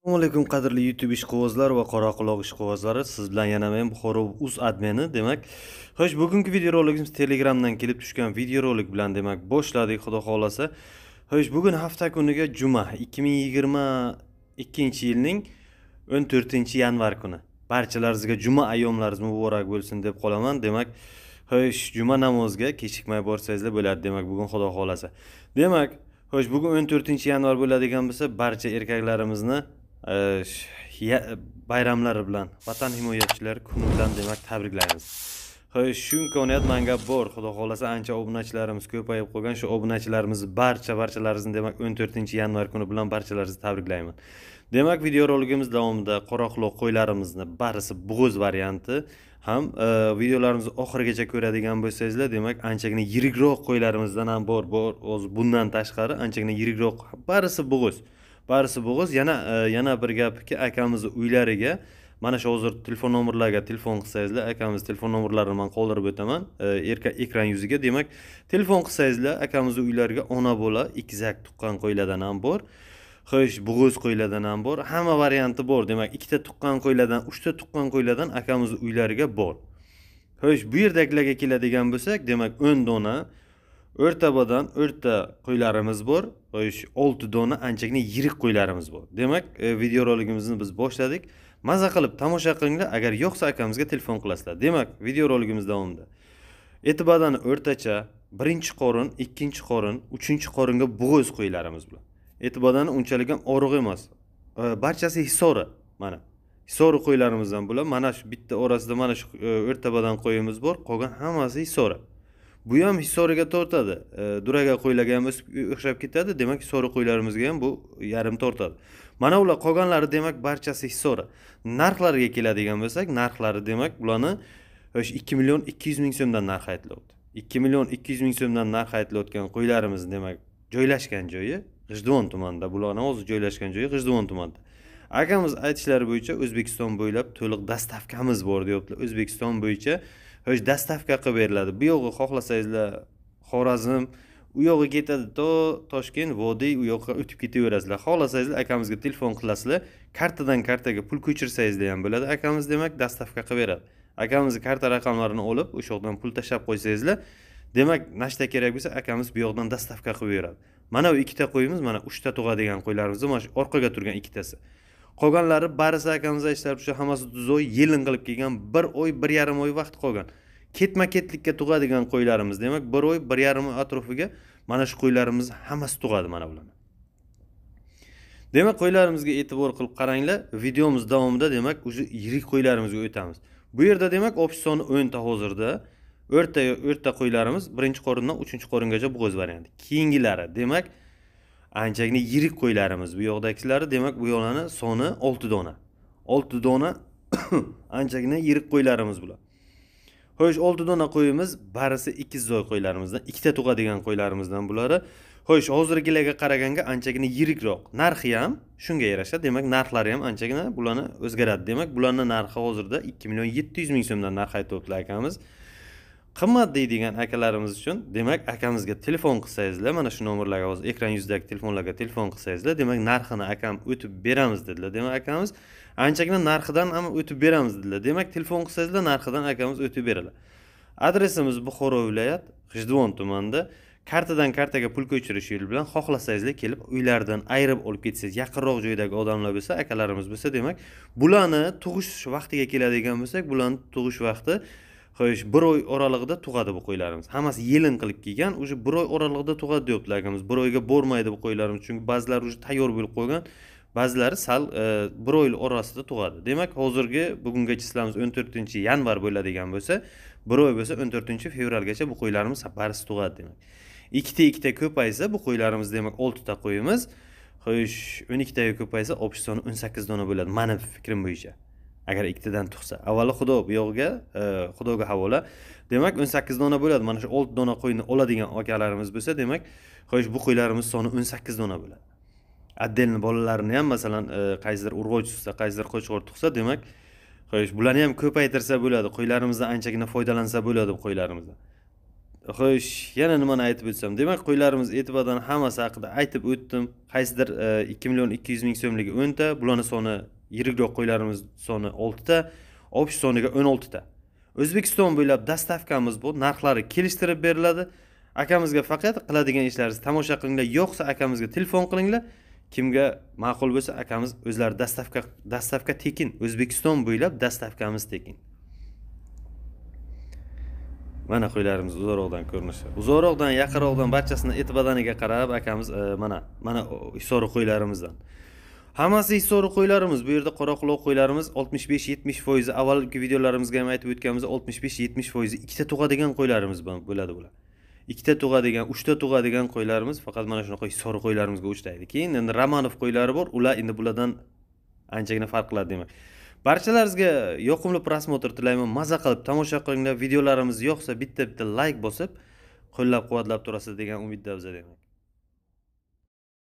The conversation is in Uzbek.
assalomu alaykum qadrli youtube ishqibozlar va qoraquloq ishqibozlari. Siz bilan yana men buxoro uz admini demak. Xo'sh bugungi videorolikimiz telegramdan kelib tushgan videorolik bilan demak boshladik xudo xohlasa. Xo'sh bugun hafta kuniga juma ikki ming yigirma ikkinchi yilning o'n to'rtinchi yanvar kuni. Barchalaringizga juma ayyomlaringiz muborak bo'lsin deb qolaman demak. Xo'sh juma namoziga kechikmay borsangizlar bo'ladi demak bugun xudo xohlasa. Demak xo'sh bugun o'n to'rtinchi yanvar bo'ladigan bo'lsa barcha erkaklarimizni bayramlari bilan vatan himoyachilari kuni bilan demak tabriklaymiz. Xo'sh shu imkoniyat manga bor. Xudo xohlasa ancha obunachilarimiz ko'payib qolgan. Shu obunachilarimizni barcha barchalaringizni demak o'n to'rtinchi yanvar kuni bilan barchalaringizni tabriklayman. Demak videorolikimiz davomida qoraquloq qo'ylarimizni barisi bo'g'iz varianti ham e, videolarimizni oxirigacha ko'radigan bo'lsangizlar demak anchagina yirikroq qo'ylarimizdan ham bor bor o'zi bundan tashqari anchagina yirikroq barisi bo'g'iz barisi bo'g'iz. Yana e, yana bir gapki akamizni uylariga mana shu hozir telefon nomerlariga telefon qilsangizlar akamizni telefon nomerlarini man qoldirib o'taman. E, ekran yuziga. Demak telefon qilsangizlar akamizni uylariga ona bola ikkizak tuqqan qo'ylardan ham bor. Xo'sh bo'g'iz qo'ylardan ham bor. Hamma varianti bor. Demak ikkita tuqqan qo'ylardan uchta tuqqan qo'ylardan akamizni uylariga bor. Xo'sh bu yerdagilarga keladigan bo'lsak demak o'n dona o'rtabodan o'rta qo'ylarimiz bor. Xo'sh olti dona anchagina yirik qo'ylarimiz bor. Demak e, videorolikimizni biz boshladik. Maza qilib tomosha qilinglar agar yoqsa akamizga telefon qilasizlar. Demak videorolikimiz davomida. Etibodani o'rtacha birinchi qorin ikkinchi qorin uchinchi qoringa bo'g'oz qo'ylarimiz bor. E'tibodani unchalik ham oriq emas. E, barchasi hisori mana. Hisori qo'ylarimizdan bular mana shu bitta orasida mana shu e, o'rtabadan o'rtabodan qo'yimiz bor. Qolgan hammasi hisori. Bu ham hissoriga tortadi. E, Duraga qo'ylarga ham o'xshab ketadi demak hissori qo'ylarimizga ham bu yarim tortadi. Mana ular qolganlari demak barchasi hissori narxlariga keladigan bo'lsak narxlari demak bularni o'sha ikki million ikki yuz ming so'mdan narxi aytilyapti. Ikki million ikki yuz ming so'mdan narxi aytilayotgan qo'ylarimiz demak joylashgan joyi g'ijduvon tumanida. Bularni o'zi joylashgan joyi g'ijduvon tumanida. Akamiz aytishlari bo'yicha o'zbekiston bo'ylab to'liq dastavkamiz bor deyaptilar o'zbekiston bo'yicha xo'sh dastavka qilib beriladi. Bu yog'i xohlasangizlar xorazm u yog'iga ketadi to toshkent vodiy u yoqqa o'tib ketaverasizlar. Xohlasangizlar akamizga telefon qilasizlar kartadan kartaga pul ko'chirsangizlar ham bo'ladi. Akamiz demak dastavka qilib beradi. Akamizni karta raqamlarini olib o'sha yoqdan pul tashlab qo'ysangizlar demak nashta kerak bo'lsa akamiz bu yoqdan dastavka qilib beradi. Mana bu ikkita qo'yimiz mana uchta tug'adigan qo'ylarimiz. Mana shu orqaga turgan ikkitasi. Qolganlari barisi akamiz ishlab shu hammasi zo'y yelin qilib kelgan. Bir oy bir yarim oy vaqt qolgan. Ketma ketlikka tug'adigan qo'ylarimiz demak bir oy bir yarim oy atrofiga mana shu qo'ylarimiz hammasi tug'adi mana bular demak qo'ylarimizga e'tibor qilib qaranglar videomiz davomida demak уже yirik qo'ylarimizga o'tamiz. Bu yerda demak общий soni o'nta hozirda. O'rta o'rta qo'ylarimiz birinchi qorindan uchinchi qoringacha bo'g'iz varianti. Keyingilari demak anchagina yirik qo'ylarimiz bu yoqdagilari demak bu yoqlarni soni olti dona. Olti dona anchagina yirik qo'ylarimiz bular. Xo'sh olti dona qo'yimiz barisi ikizzoy qo'ylarimizdan ikkita tug'adigan qo'ylarimizdan bulari. Xo'sh hozirgilarga qaraganga anchagina yirikroq. Narxi ham shunga yarasha. Demak narxlari ham anchagina bularni o'zgaradi. Demak bularni narxi hozirda ikki million yetti yuz ming so'mdan narx aytyaptilar akamiz. Qimmat deydigan akalarimiz uchun demak akamizga telefon qilsangizlar mana shu nomerlarga hozir ekran yuzidagi telefonlarga telefon qilsangizlar demak narxini akam o'tib beramiz dedilar. Demak akamiz anchagina narxidan ham o'tib beramiz dedilar. Demak telefon qilsangizlar narxidan akamiz o'tib beradi adresimiz buxoro viloyat g'ijduvon tumanida. Kartadan kartaga pul ko'chirish yo'li bilan xohlasangizlar kelib uylaridan ayirib olib ketsangiz yaqinroq joydagi odamlar bo'lsa akalarimiz bo'lsa demak bularni tug'ish vaqtiga keladigan bo'lsak bularni tug'ish vaqti xo'sh bir oy oralig'ida tug'adi bu qo'ylarimiz. Hammasi yelin qilib kelgan уже bir oy oralig'ida tug'adi deyaptilar akamiz. Bir oyga bormaydi bu qo'ylarimiz chunki ba'zilari уже tayyor bo'lib qolgan ba'zilari sal e, bir oy orasida tug'adi. Demak hozirgi bugungi chislamiz o'n to'rtinchi yanvar bo'ladigan bo'lsa bir oy bo'lsa o'n to'rtinchi fevralgacha bu qo'ylarimiz barisi tug'adi demak. Ikkita ikkita ko'paysa bu qo'ylarimiz demak oltita qo'yimiz. Xo'sh o'n ikkitaga ko'paysa общий soni o'n sakkiz dona bo'ladi mani fikrim bo'yicha. Agar ikkitadan tug'sa. Avvalo xudo bu yog'iga e, xudoga havola. Demak o'n sakkiz dona bo'ladi. Mana shu olti dona qo'yni oladigan akalarimiz bo'lsa demak xo'sh bu qo'ylarimiz soni o'n sakkiz dona bo'ladi. Отдельно bolalarini ham masalan e, qaysidir urg'och tug'sa qaysidir qo'chqor tug'sa demak xo'sh bularni ham ko'paytirsa bo'ladi. Qo'ylarimizdan anchagina foydalansa bo'ladi bu qo'ylarimizdan. Xo'sh yana nimani aytib o'tsam? Demak qo'ylarimiz e'tibordan hammasi haqida aytib o'tdim. Qaysidir e, ikki million ikki yuz ming so'mligi o'nta bularni soni yirikroq qo'ylarimiz soni oltita общий soniga o'n oltita. O'zbekiston bo'ylab dastavkamiz bu narxlari kelishtirib beriladi. Akamizga faqat qiladigan ishlaringiz tomosha qilinglar yo'qsa akamizga telefon qilinglar. Kimga ma'qul bo'lsa akamiz o'zlari dastavka dastavka tekin. O'zbekiston bo'ylab dastavkamiz tekin. Mana qo'ylarimiz uzoqroqdan ko'rinishi. Uzoqroqdan yaqinroqdan barchasini e'tibordaniga qarab akamiz e, mana mana hisori qo'ylarimizdan. Hammasi hisori qo'ylarimiz bu yerda qoraquloq qo'ylarimiz oltmish besh yetmish foizi avvalgi videolarimizga ham aytib o'tganimiz oltmish besh yetmish foizi ikkita tug'adigan qo'ylarimiz bo'ladi bular. Ikkita tug'adigan uchta tug'adigan qo'ylarimiz faqat mana shunaqa hisori qo'ylarimizga o'xshaydi. Keyin endi romanov qo'ylari bor ular endi bulardan anchagina farq qiladi demak. Barchalaringizga yoqimli prosmotr tilayman maza qilib tomosha qilinglar videolarimiz yoqsa bitta bitta layk bosib qo'llab quvvatlab turasiz degan umiddamiz demak